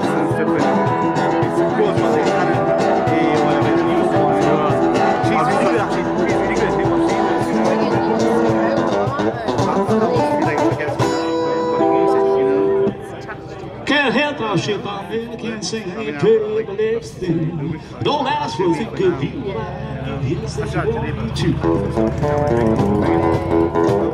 you. Can't help how she me, can't lipstick. Don't ask for it, could be I. Here's the one, two.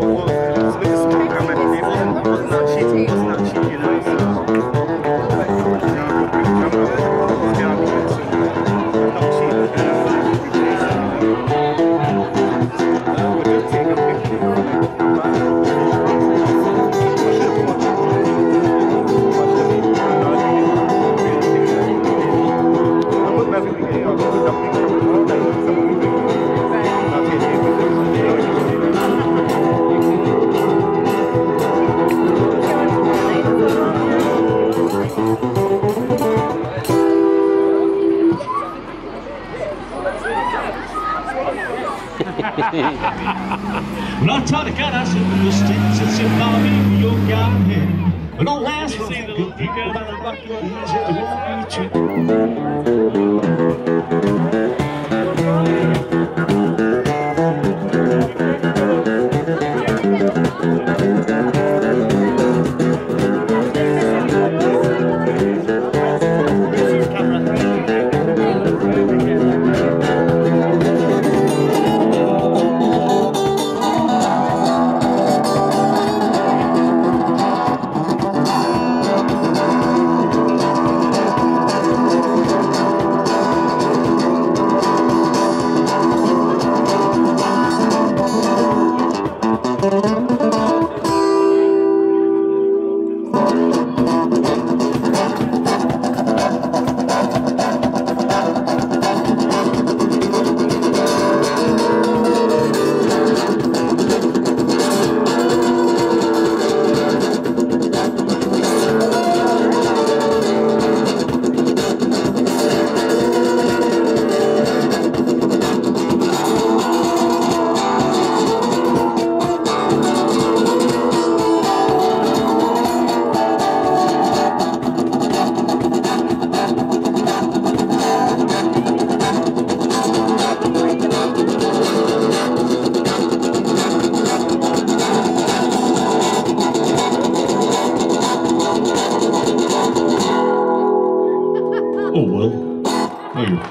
Taught a guy, I said, "Well, sticks and sit by me, your guy here." But don't last for a good people, but I rock your at the Oh, well. There you go.